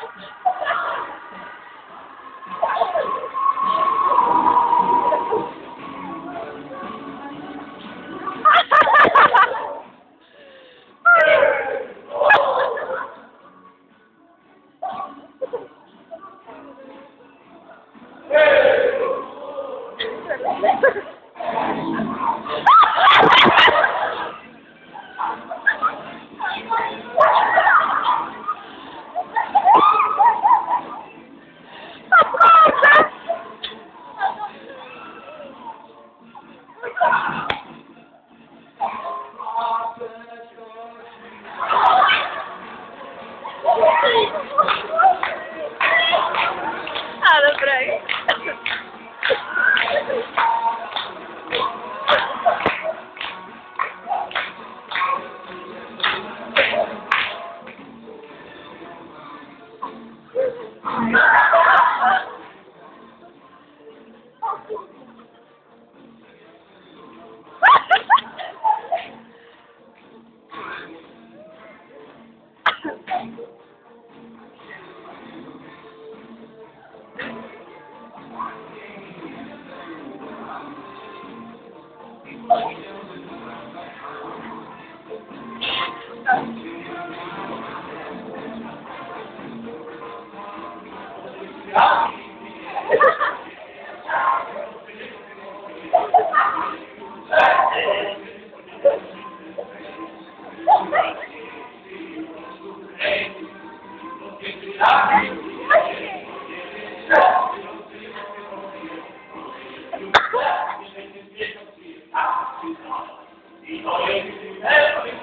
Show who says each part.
Speaker 1: Hey! Ale brej. Thank you. Então, ele